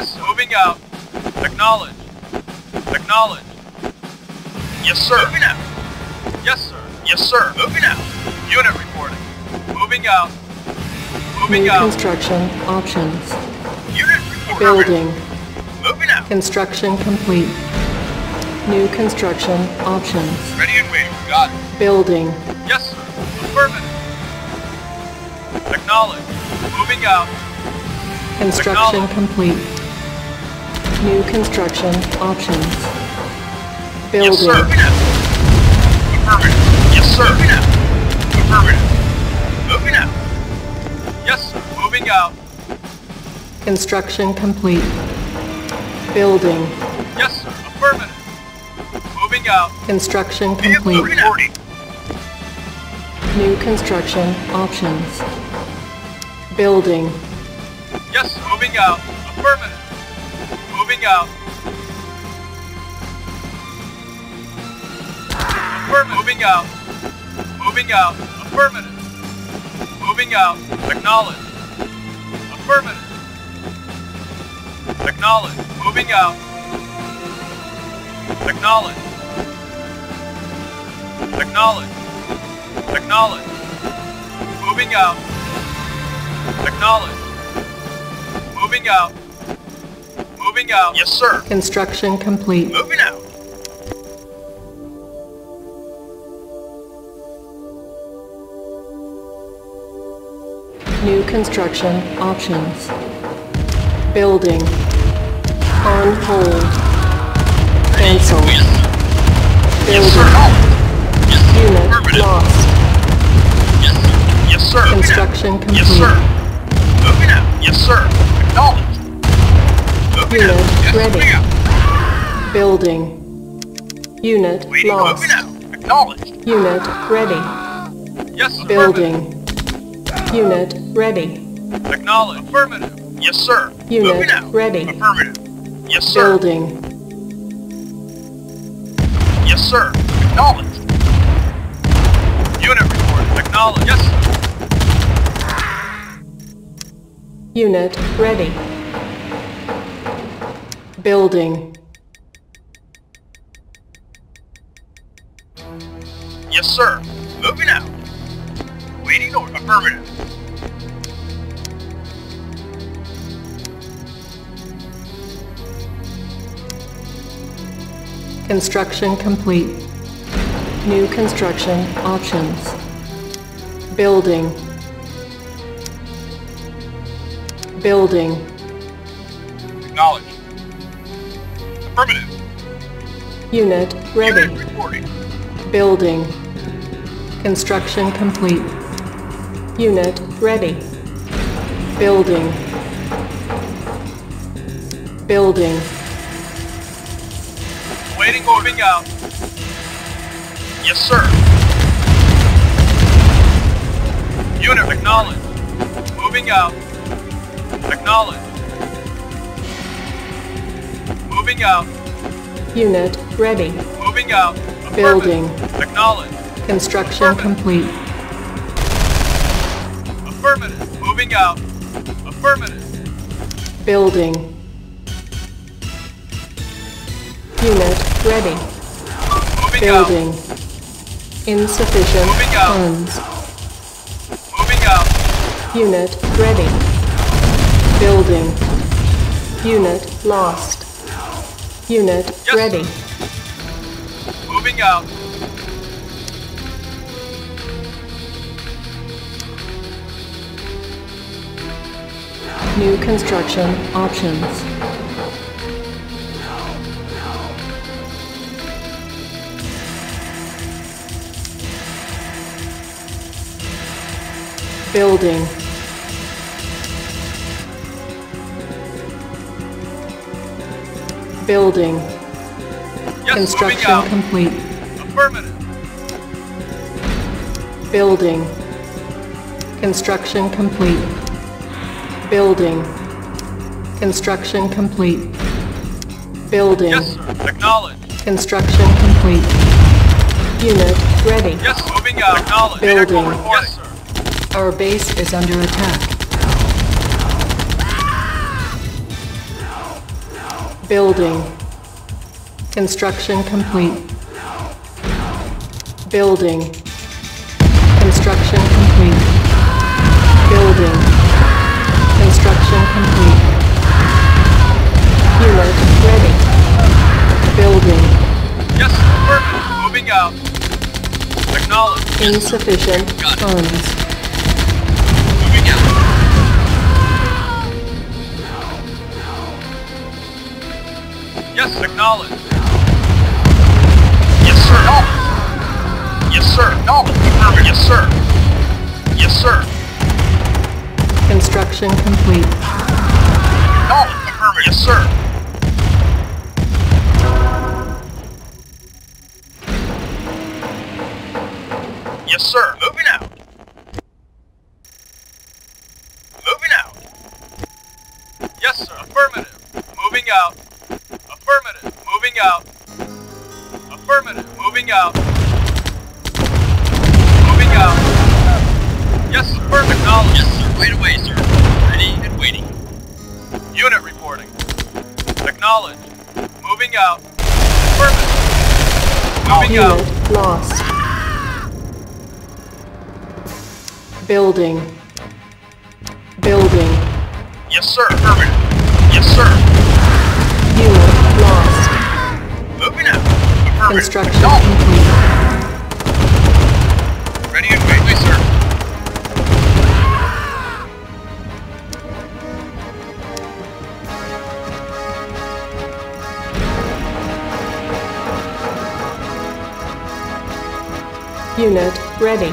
Yes. Moving out. Acknowledge. Acknowledge. Yes, sir. Moving out. Yes, sir. Yes, sir. Moving out. Unit reporting. Moving out. Moving New out. construction options. Unit reporting. Building. Moving out. Construction complete. New construction options. Ready and waiting. Got it. Building. Yes, sir. Affirmative. Acknowledge. Moving out. Construction complete. New construction options. Building. Yes, sir. Affirmative. Yes, sir. Moving out. Affirmative. Moving out. Yes, sir. Moving out. Construction complete. Building. Yes, sir. Affirmative. Moving out. Construction complete. New construction options. Building. Yes, moving out. Affirmative. Moving out. Moving out. Moving out. Affirmative. Moving out. Acknowledge. Affirmative. Acknowledge. Moving out. Acknowledge. Acknowledge. Acknowledge. Moving out. Acknowledge. Moving out. Moving out. Yes, sir. Construction complete. Moving out. New construction options. Building. On hold. Cancel. Building. Yes, sir. Unit lost. Yes, sir. Yes, sir. Moving out. Construction Yes, sir. complete. Moving out. Yes, sir. Acknowledged. Unit. Yes, ready. Building. Unit Waiting. lost. Unit ready. Yes, sir. Building. Unit ready. Acknowledged. Affirmative. Yes, sir. Unit ready. Affirmative. Yes, sir. Building. Yes, sir. Acknowledged. Unit report. Acknowledged. Yes, sir. Unit ready. Building. Yes, sir. Moving out. Waiting order. Affirmative. Construction complete. New construction options. Building. Building. Affirmative. Unit ready. Unit reporting. Building. Construction complete. Unit ready. Building. Building. Waiting moving out. Yes, sir. Unit acknowledged. Moving out. Acknowledged. Moving out. Unit ready. Moving out. Building. Acknowledged. Construction complete. Affirmative. Moving out. Affirmative. Building. Unit ready. Moving out. Building. Insufficient Moving out. funds. Moving out. Unit ready. Building. Unit lost. Unit Yes, ready. Moving out. New construction options. Building. Building. Yes, Construction complete. Affirmative. Building. Construction complete. Building. Construction complete. Building. Yes, sir. Acknowledged. Construction complete. Unit ready. Yes, moving out. Acknowledged. Building. Yes, sir. Our base is under attack. Building. Construction complete. Building. Construction complete. Building. Construction complete. Unit ready. Building. Yes, affirmative. Moving out. Acknowledge. Insufficient funds. Acknowledge. Yes, sir. Acknowledge. Yes, sir. Acknowledge. Yes, sir. Yes, sir. Construction complete. Acknowledge. Affirmative. Yes, sir. Yes, sir. Moving out. Moving out. Yes, sir. Affirmative. Moving out. Affirmative. Moving out. Affirmative. Moving out. Moving out. Yes, affirmative. Acknowledge. Yes, sir. Right away, sir. Ready and waiting. Unit reporting. Acknowledge. Moving out. Affirmative. Moving out. Lost. Building. Building. Yes, sir. Affirmative. Construction complete. Ready and waiting, sir. Unit ready.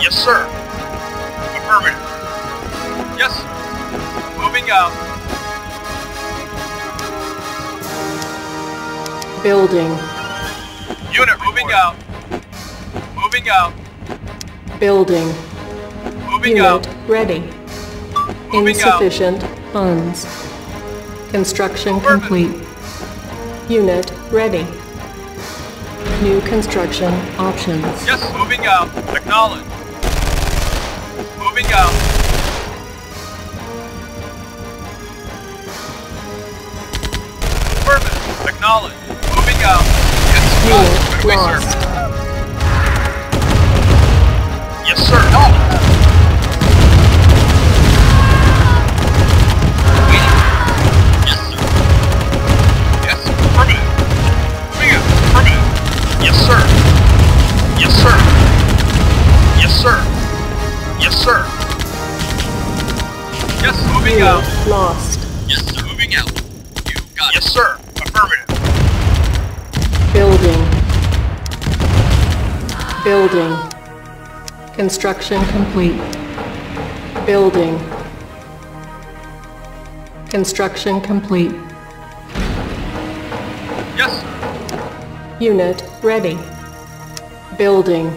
Yes, sir. Affirmative. Yes, sir. Moving out. Building. Unit moving out. Moving out. Building. Moving out. Unit ready. Moving out. Insufficient funds. Construction complete. Unit ready. New construction options. Yes, moving out. Acknowledge. Moving out. Affirmative. Acknowledge. Moving out. Yes, Unit acknowledge. Right away, sir. Yes, sir. Acknowledge. Waiting. Yes, sir. Yes, affirmative. Moving out. Affirmative. Yes, sir. Yes, sir. Yes, sir. Yes, sir. Yes, moving Unit out. lost. Yes, sir. Moving out. You got it. Yes, sir. Affirmative. Building. Building. Construction complete. Building. Construction complete. Yes. Unit ready. Building.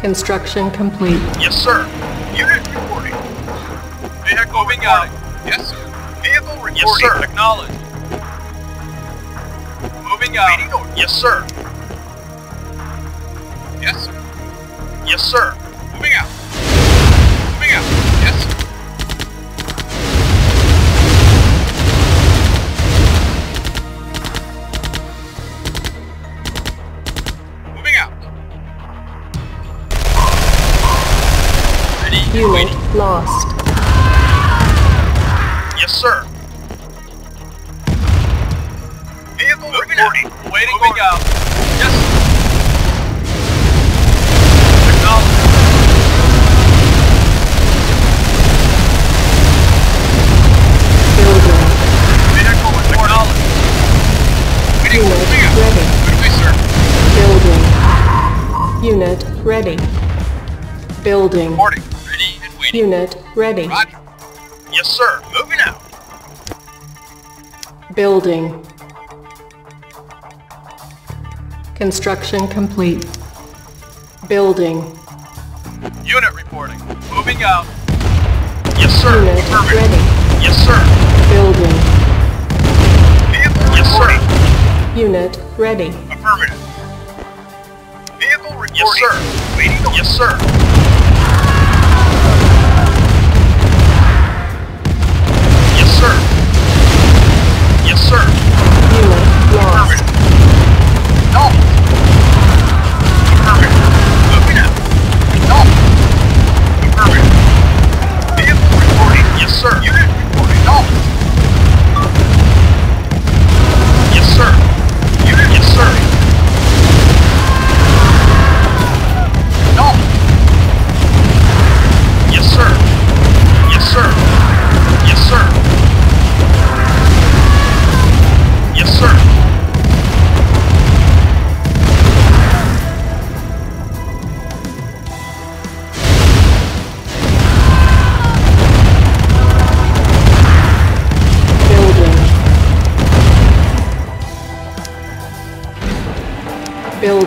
Construction complete. Yes, sir. Unit reporting. Vehicle moving out. Yes, sir. Vehicle reporting. Yes, sir. Acknowledge. Moving out. Yes, sir. Yes, sir. Yes, sir. Moving out. Moving out. Yes, sir. Moving out. Ready and Unit waiting. lost. Yes, sir. Vehicle moving out. Waiting moving out. Yes. Acknowledge. Building. Vehicle with acknowledge. Waiting Unit moving out. ready. Good way, sir. Building. Unit ready. Building. Reporting. Ready and waiting. Unit ready. Roger. Yes, sir. Moving out. Building. Construction complete. Building. Unit reporting. Moving out. Yes, sir. Unit Affirmative. ready. Yes, sir. Building. Yes, sir. Unit ready. Yes, sir. Waiting. Yes, sir.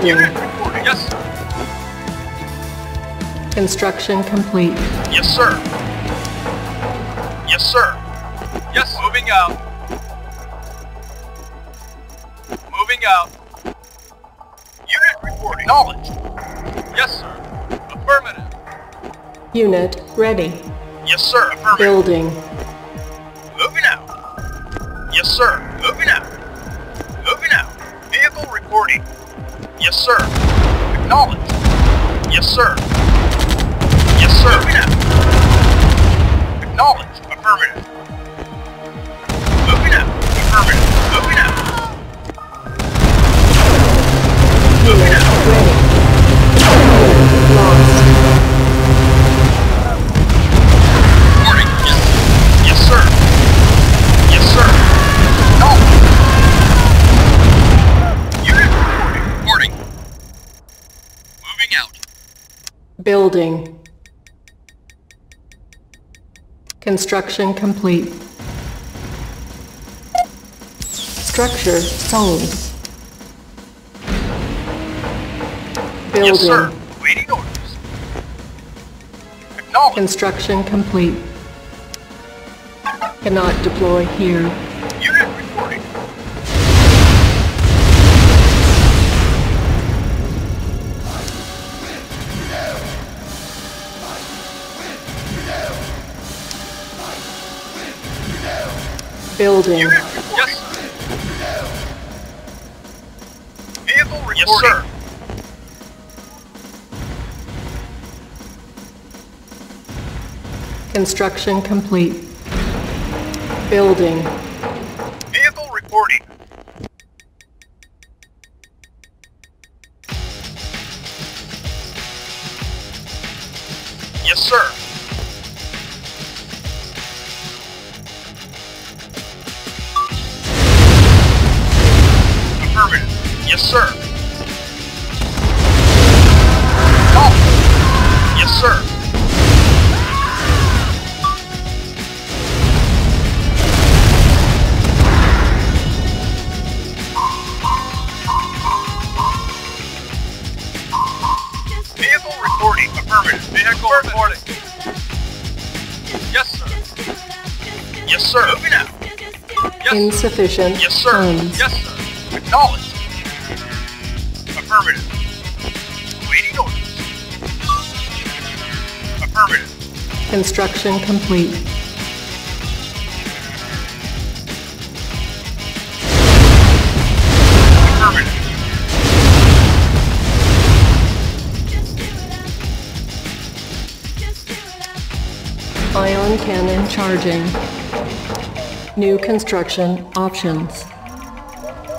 Building. Unit reporting. Yes. Construction complete. Yes, sir. Yes, sir. Yes, moving out. Moving out. Unit reporting. Acknowledged. Yes, sir. Affirmative. Unit ready. Yes, sir. Affirmative. Building. Moving out. Yes, sir. Moving out. Moving out. Vehicle reporting. Yes, sir. Acknowledged. Yes, sir. Yes, sir. Moving Building. Construction complete. Structure sold. Building. Yes, sir. Waiting orders. Acknowledged. Construction complete. Cannot deploy here. Building. Yes, sir. Vehicle reporting. Yes, sir. Construction complete. Building. Vehicle reporting. Yes, sir. Vehicle reporting. Yes, sir. Yes, sir. Moving out. Yes, sir. Insufficient Yes, sir. funds. Yes, sir. Acknowledged. Affirmative. Waiting orders. Affirmative. Construction complete. Ion cannon charging. New construction options.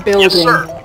Building. Yes,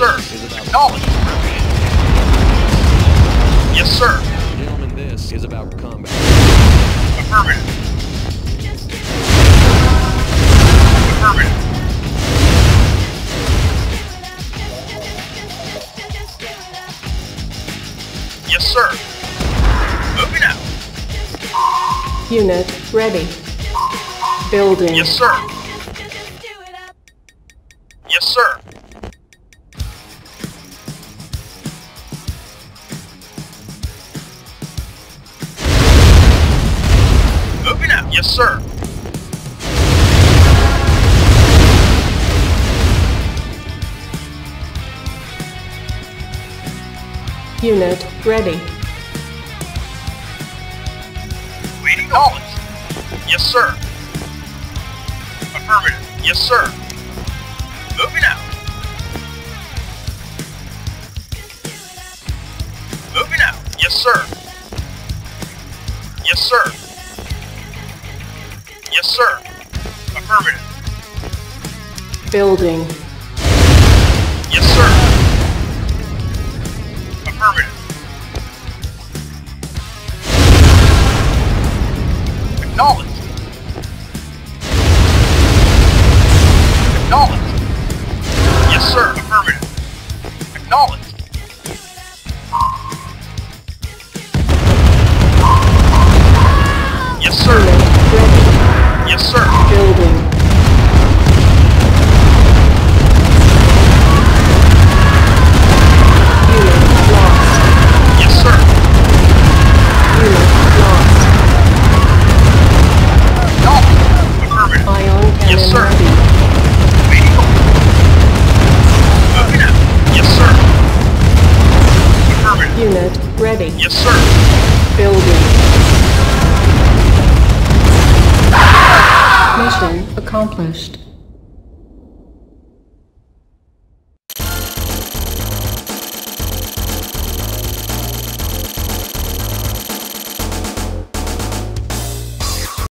sir. Acknowledged. Yes, sir. Gentlemen, this is about combat. Affirmative. Affirmative. Yes, sir. Moving out. Unit ready. Building. Yes, sir. Unit ready. Waiting knowledge. Yes, sir. Affirmative. Yes, sir. Moving out. Moving out. Yes, sir. Yes, sir. Yes, sir. Affirmative. Building. Yes, sir. Acknowledged.